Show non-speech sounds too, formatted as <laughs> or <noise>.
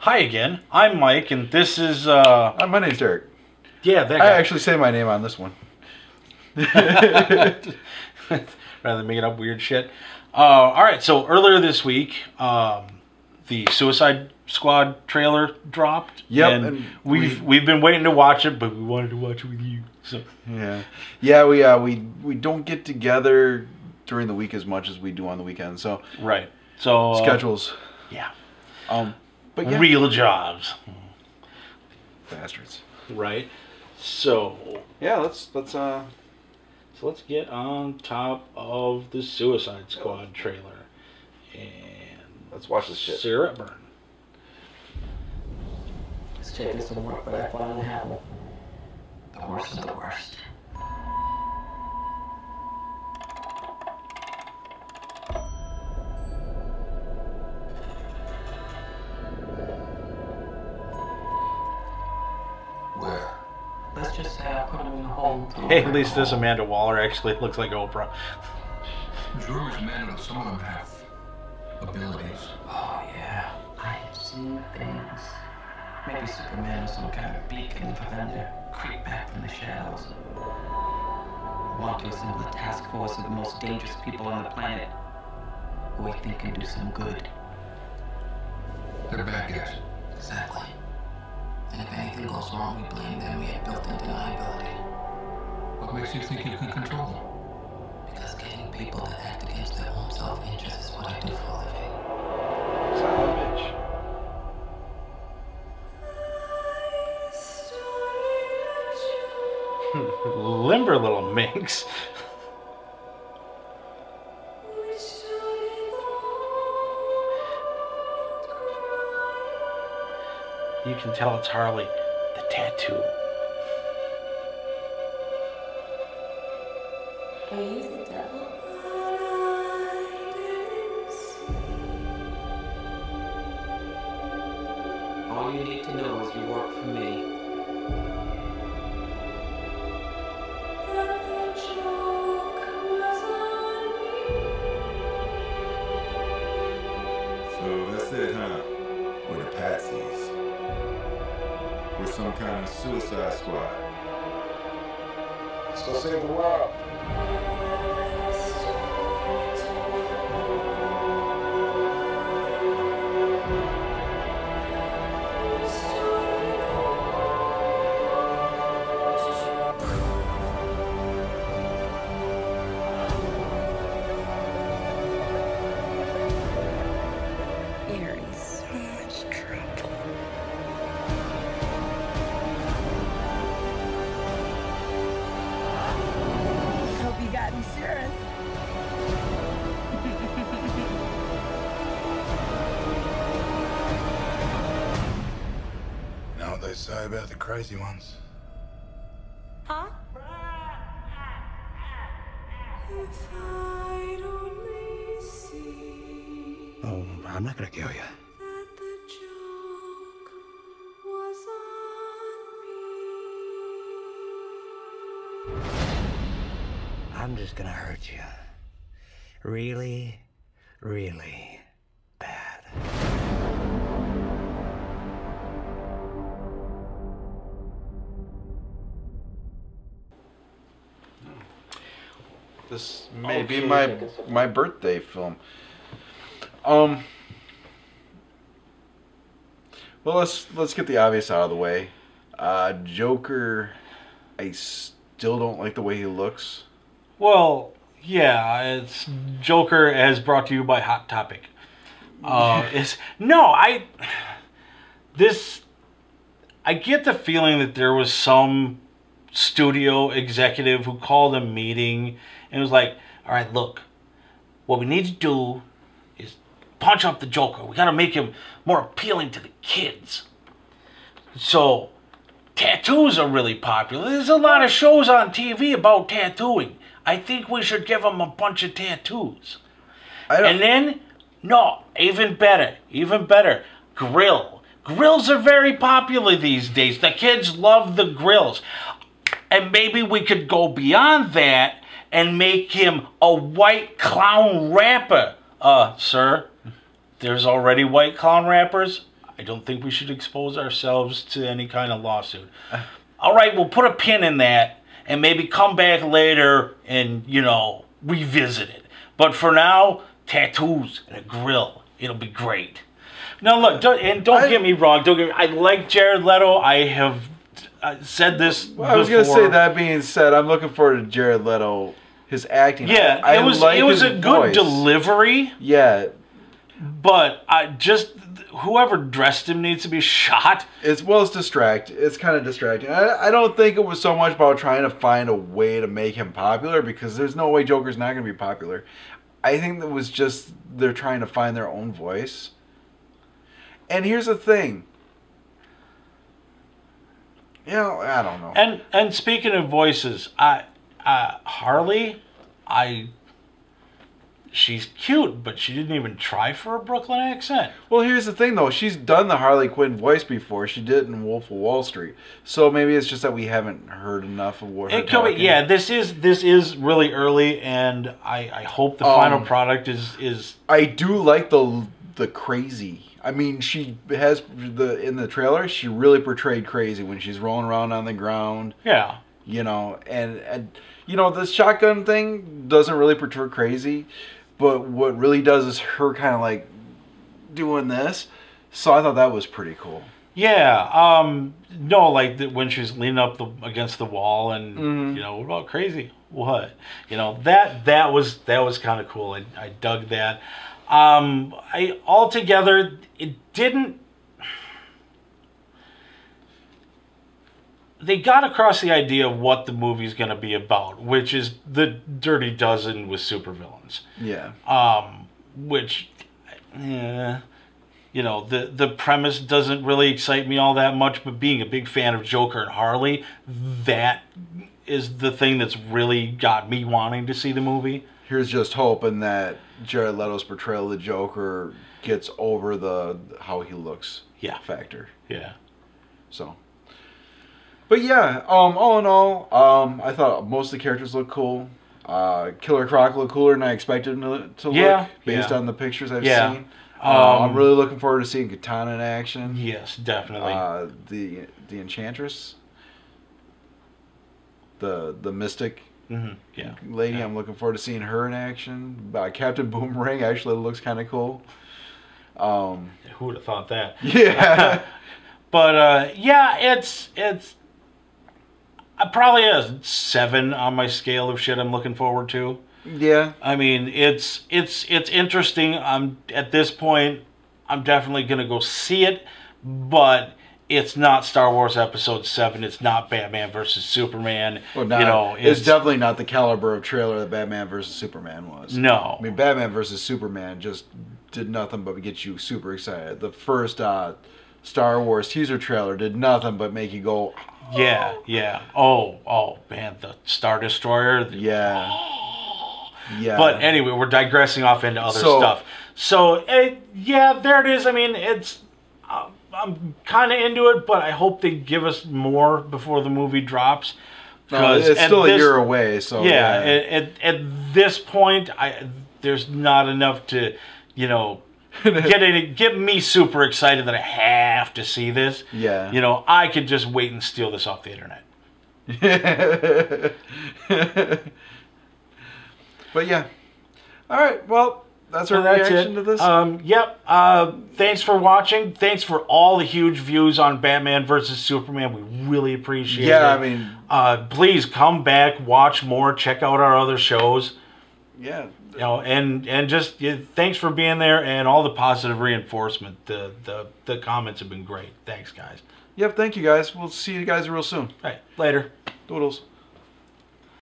Hi again. I'm Mike, and this is uh Uh, my name's Derek. yeah that I guy. actually say my name on this one. <laughs> rather than making up weird shit. Uh, all right, so earlier this week, um, the Suicide Squad trailer dropped. Yep, and, and we've we- we've been waiting to watch it, but we wanted to watch it with you. So Yeah, yeah. We uh, we we don't get together during the week as much as we do on the weekend. So right, so uh, schedules. yeah, Um, but yeah, real jobs, bastards. right? So Yeah, let's let's uh. so let's get on top of the Suicide Squad trailer, and Let's watch this shit. Sarah Byrne. This chick is some work, but I finally have it. The worst of the worst. Just say I put him in a hole. <laughs> Hey, at least this Amanda Waller actually looks like Oprah. There's rumors, man, that some of them have abilities. Oh yeah, I have seen things. Maybe Superman is some kind of beacon for them to creep back from the shadows. I want to assemble a task force of the most dangerous people on the planet who I think can do some good. They're bad guys. Exactly. And if anything goes wrong, we blame them. We have built-in deniability. What makes you think you can control them? Because getting people to act against their own self-interest is what I do for a living. Son of a bitch. Limber little minx. You can tell it's Harley. The tattoo. Are you the devil? All you need to know is you work for me. So that's it, huh? We're the patsies. We're some kind of suicide squad. Let's go save the world. Know what they say about the crazy ones? Huh? If I'd only see Oh, I'm not gonna kill you. that the joke was on me. I'm just gonna hurt you. Really, really This may be my my birthday film. Um. Well, let's let's get the obvious out of the way. Uh, Joker, I still don't like the way he looks. Well, yeah, it's Joker as brought to you by Hot Topic. Uh, <laughs> it's no, I this I get the feeling that there was some studio executive who called a meeting and was like, "All right, look, what we need to do is punch up the Joker. We got to make him more appealing to the kids." So, tattoos are really popular. There's a lot of shows on TV about tattooing. I think we should give him a bunch of tattoos. And then, no, even better, even better, grill. Grills are very popular these days. The kids love the grills. And maybe we could go beyond that and make him a white clown rapper. Uh, sir, there's already white clown rappers. I don't think we should expose ourselves to any kind of lawsuit. <laughs> All right, we'll put a pin in that and maybe come back later and, you know, revisit it. But for now, tattoos and a grill. It'll be great. Now, look, don't, and don't I- get me wrong. Don't get me, I like Jared Leto. I have uh, said this I was gonna say that being said, I'm looking forward to Jared Leto, his acting. Yeah, I, I it was like it was a good delivery. Yeah, But I just whoever dressed him needs to be shot. it's well, it's distract. It's kind of distracting. I, I don't think it was so much about trying to find a way to make him popular because there's no way Joker's not going to be popular. I think that was just they're trying to find their own voice. And here's the thing. You know, I don't know. And and speaking of voices, I uh, Harley, I she's cute, but she didn't even try for a Brooklyn accent. Well, here's the thing, though. She's done the Harley Quinn voice before. She did it in Wolf of Wall Street. So maybe it's just that we haven't heard enough of what her It could be, yeah. This is this is really early, and I I hope the Um, final product is is I do like the the crazy. I mean, she has the in the trailer. She really portrayed crazy when she's rolling around on the ground. yeah. You know, and and you know this shotgun thing doesn't really portray crazy, but what really does is her kind of like doing this. So I thought that was pretty cool. Yeah, um, no, like the, when she's leaning up the, against the wall, and Mhm. you know, what about crazy? What? You know that that was that was kind of cool. I, I dug that. Um, I altogether it didn't. They got across the idea of what the movie's going to be about, which is the Dirty Dozen with supervillains Yeah. um, which, eh, you know, the the premise doesn't really excite me all that much. But being a big fan of Joker and Harley, that is the thing that's really got me wanting to see the movie. Here's just hoping that Jared Leto's portrayal of the Joker gets over the how he looks Yeah, factor. yeah, So, but yeah, um, all in all, um, I thought most of the characters looked cool. Uh, Killer Croc looked cooler than I expected him to, to Yeah, look based yeah. on the pictures I've Yeah. seen. Uh, Um, I'm really looking forward to seeing Katana in action. yes, definitely. Uh, the the Enchantress, the the Mystic hmm Yeah, lady. Yeah. I'm looking forward to seeing her in action. Uh, Captain Boomerang actually looks kind of cool. Um, who would have thought that? <laughs> yeah. <laughs> But uh, yeah, it's it's. I probably a seven on my scale of shit I'm looking forward to. Yeah. I mean, it's it's it's interesting. I'm at this point, I'm definitely gonna go see it, but it's not Star Wars Episode Seven. It's not Batman versus Superman. Well, not, you know, it's, definitely not the caliber of trailer that Batman versus Superman was. no. I mean, Batman versus Superman just did nothing but get you super excited. The first uh, Star Wars teaser trailer did nothing but make you go, Yeah, yeah. Oh, oh man, the Star Destroyer. the- yeah, <gasps> <gasps> yeah. But anyway, we're digressing off into other So- stuff. So it, yeah, there it is. I mean, it's uh, I'm kind of into it, but I hope they give us more before the movie drops. No, it's still a year away, so yeah, yeah. At, at, at this point, I there's not enough to, you know, <laughs> get any, get me super excited that I have to see this. Yeah. You know, I could just wait and steal this off the internet. <laughs> but yeah. All right. Well, that's our reaction it. to this. Um, yep. Uh, thanks for watching. Thanks for all the huge views on Batman versus Superman. We really appreciate it. yeah, I mean, uh, please come back, watch more, check out our other shows. yeah. You know, and and just yeah, thanks for being there and all the positive reinforcement. The the the comments have been great. Thanks, guys. Yep. Thank you guys. We'll see you guys real soon. All right, later. Doodles.